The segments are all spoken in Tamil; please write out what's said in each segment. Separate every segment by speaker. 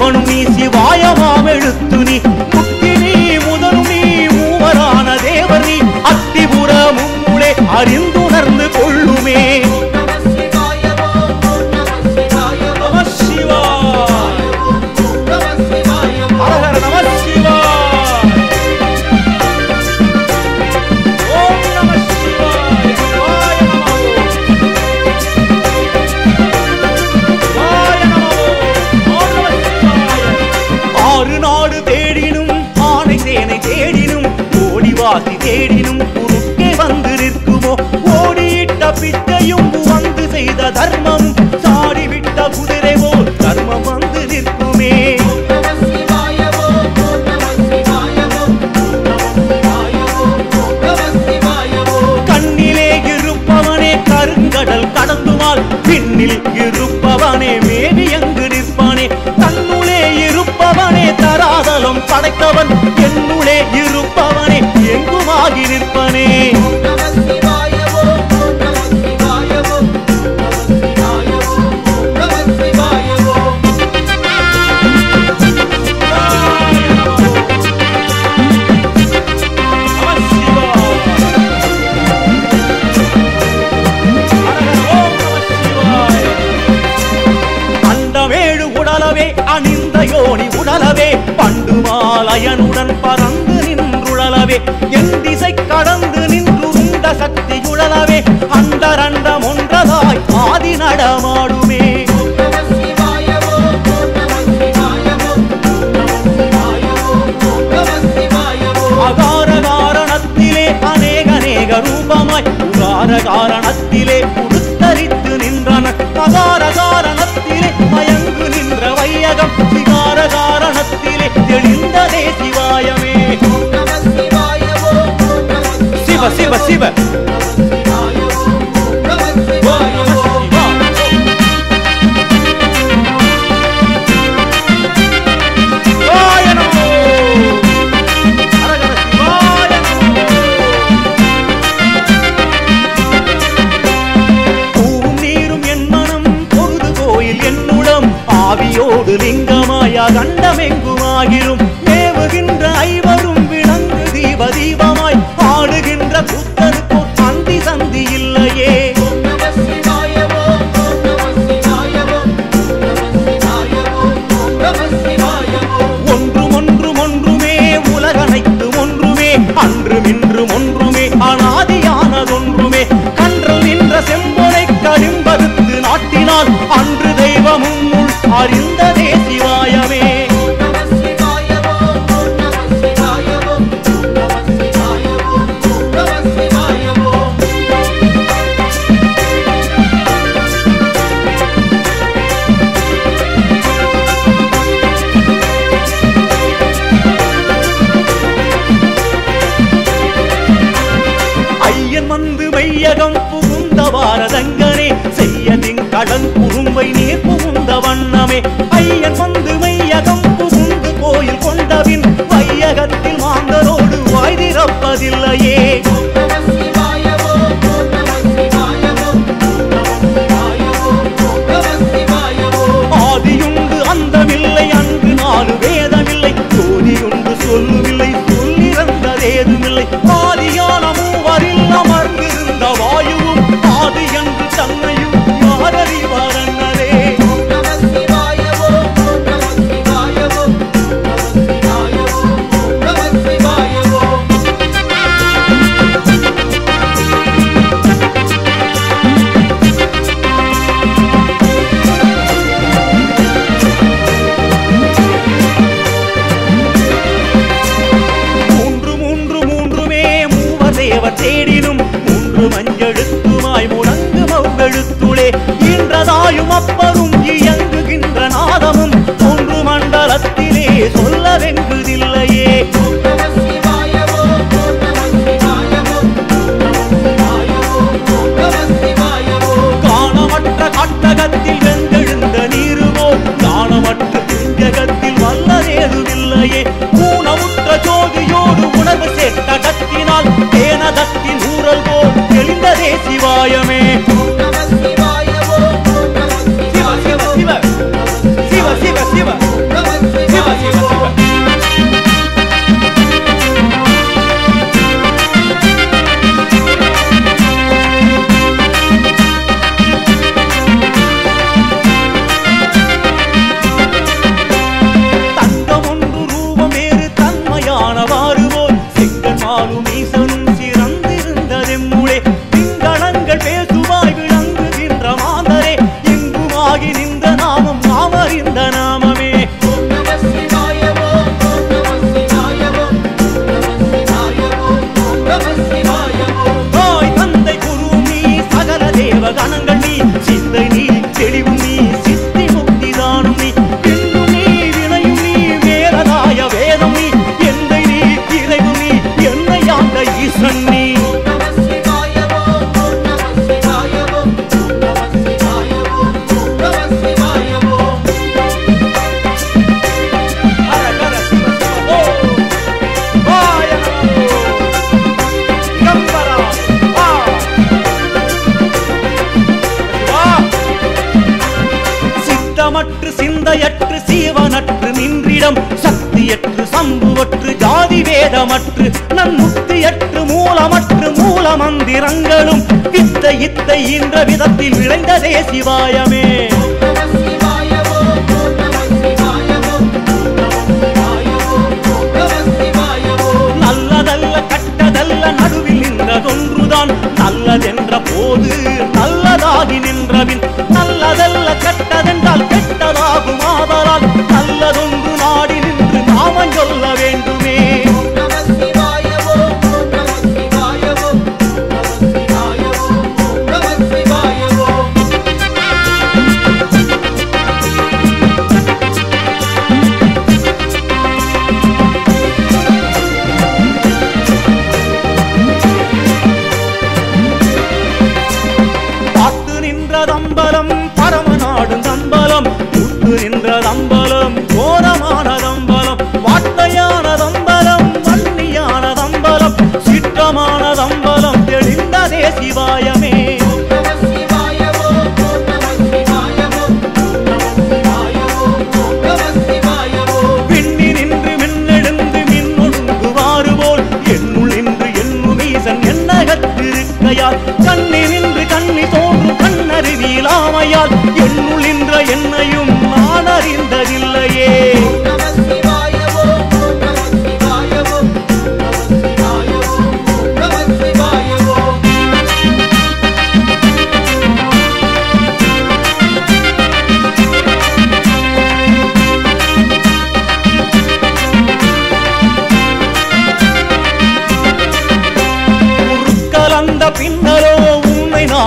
Speaker 1: தேவனும் நீ சிவாயமாம் ஓடியிட்ட வந்து செய்த தர்மம். சாடிவிட்ட குதிரை போல் தர்மம் வந்து நிற்குமே. கண்ணிலே இருப்பவனே கருங்கடல் கடந்துவாள். பின்னில் இருப்பவனே மேவி எங்கு நிற்பானே. தன்னுளே இருப்பவனே தராதலம் படைத்தவன். என்னுளே இருப்பவனே எங்குமாகி நிற்பனே. பயனுடன் பறந்து நின்றுழலவே என் திசை கடந்து நின்று உண்ட சக்தி உழலவே அண்டரண்டம் ஒன்றதாய் ஆதி நடமாடுமே. அகார காரணத்திலே அநேக அநேக ரூபமாய் உகார காரணத்திலே Siebert. வந்து புகுந்த பாரதங்கனே செய்யதின் கடன் குறும்பை நீர் புகுந்த வண்ணமே. எழுத்துளே இன்றதாயும் அப்பரும் இயங்குகின்ற நாதமும் ஒன்று மண்டலத்திலே சொல்லவெங்குதில்லையே. காணமற்ற காட்டகத்தில் வெந்தெழுந்த நீருவோ காணமற்ற திங்ககத்தில் வல்லதேதுமில்லையே ஊனமுற்ற ஜோதியோடு உணர்வு சேர்த்த கத்தினால் தேனதத்தின் ஊரல் போல் தெளிந்ததே சிவாயமே. Спасибо. வேதம் சக்தியற்று சம்புவற்று ஜாதி வேதமற்று நன் மூலமற்று மூல மந்திரங்களும் இத்த இத்த என்ற விதத்தில் விளைந்ததே சிவாயமே. நல்லதல்ல கட்டதல்ல நடுவில் நின்றதொன்றுதான். நல்லதென்ற போது நல்லதாகி நின்றவின் நல்லதல்ல கட்டதென்றால் கோரமானதம்பலம் வார்த்தையானதம்பலம் வன்னியானதம்பலம் சிற்றமானதம்பலம் தெளிந்ததே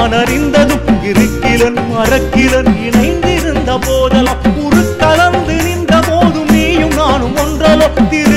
Speaker 1: நான் அறிந்ததும் இருக்கிலன் மறக்கிலன் இணைந்திருந்த போதெல்லாம் உரு கலந்து நின்ற போதும் நீயும் நானும் ஒன்றலோ திரு